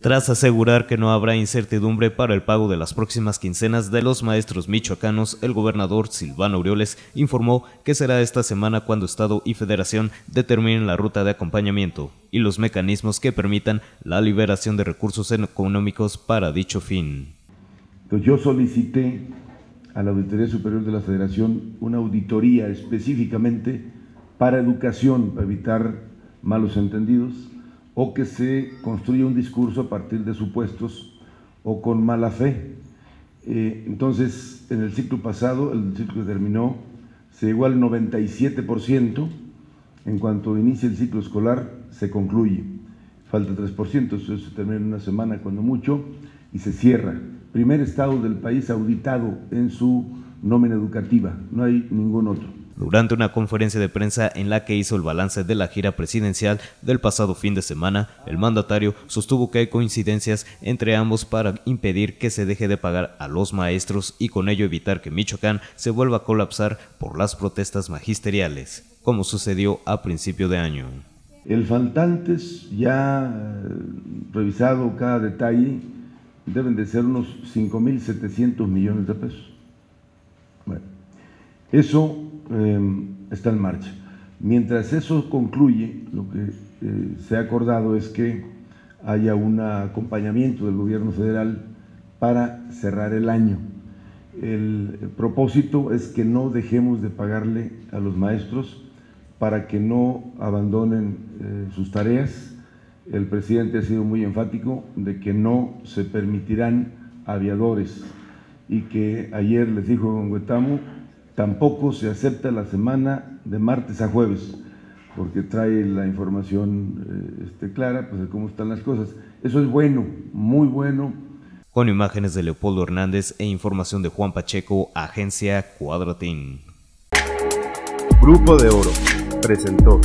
tras asegurar que no habrá incertidumbre para el pago de las próximas quincenas de los maestros michoacanos, el gobernador Silvano Aureoles informó que será esta semana cuando Estado y Federación determinen la ruta de acompañamiento y los mecanismos que permitan la liberación de recursos económicos para dicho fin. yo solicité a la Auditoría Superior de la Federación una auditoría específicamente para educación, para evitar malos entendidos o que se construya un discurso a partir de supuestos o con mala fe. Eh, entonces, en el ciclo pasado, el ciclo terminó, se llegó al 97%, en cuanto inicia el ciclo escolar, se concluye. Falta 3%, eso se termina en una semana cuando mucho, y se cierra. Primer estado del país auditado en su nómina educativa, no hay ningún otro durante una conferencia de prensa en la que hizo el balance de la gira presidencial del pasado fin de semana, el mandatario sostuvo que hay coincidencias entre ambos para impedir que se deje de pagar a los maestros y con ello evitar que Michoacán se vuelva a colapsar por las protestas magisteriales, como sucedió a principio de año. El faltantes, ya eh, revisado cada detalle, deben de ser unos 5.700 millones de pesos. Bueno, eso Em, está en marcha. Mientras eso concluye, lo que eh, se ha acordado es que haya un acompañamiento del gobierno federal para cerrar el año. El, propósito es que no dejemos de pagarle a los maestros para que no abandonen eh, sus tareas. El presidente ha sido muy enfático de que no se permitirán aviadores y que ayer les dijo don Huetamo Tampoco se acepta la semana de martes a jueves, porque trae la información eh, este, clara pues, de cómo están las cosas. Eso es bueno, muy bueno. Con imágenes de Leopoldo Hernández e información de Juan Pacheco, Agencia Cuadratín. Grupo de Oro presentó.